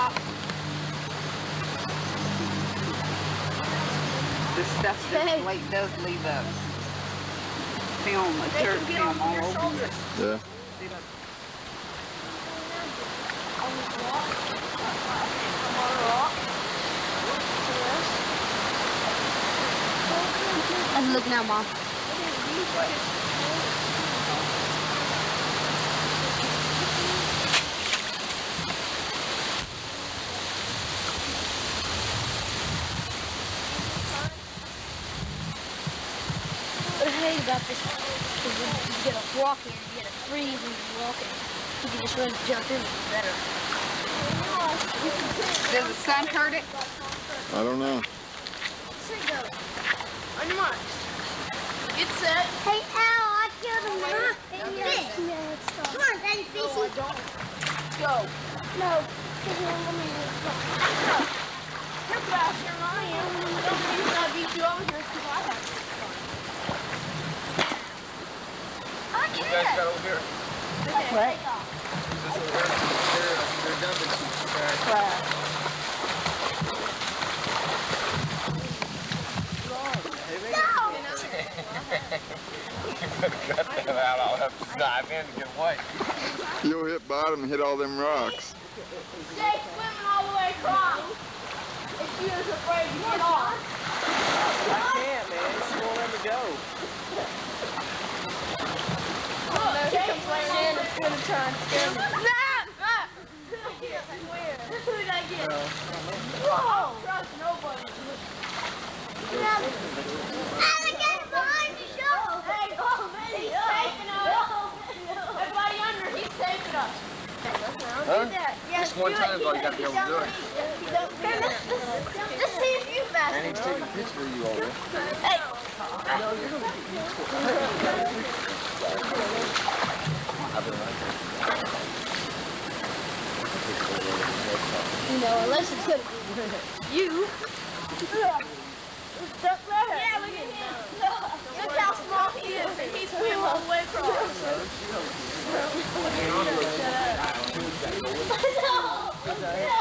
on the stuff that Hey. lake does leave a film, a They dirt can get film on all your over you. shoulders. Yeah. See that? On the rock. I'm on a rock. I'm looking at mom. What I hate about this is when you get a rock here, you get a freeze when you're walking. You can just run and jump in, it's better. Does the sun hurt it? I don't know. On your mark. Get set. Hey, Al, I killed a man. Fish. Come on, Daddy, No, I fishy. don't. Go. No. You're faster than I am. Don't reason I beat you over here because I have I You guys got over here. What? This over here. They're, they're done with you. Okay. Cut them out. I'll have to dive in to get away. You'll hit bottom and hit all them rocks. Stay swimming all the way across. If she was afraid to get off. I can't, man. She won't let me go. Look, no, he comes running in. It's gonna try and scare me. Can't. Who did I get? Whoa! Trust nobody. Alligator behind the show. Hey, one time is all you got to be able to do it. Just see if you And he's taking a of you there. Hey, you know, unless it's gonna be you. That's better. Yeah, look at him. Look how small he is, he's wheeling away from us. no. no.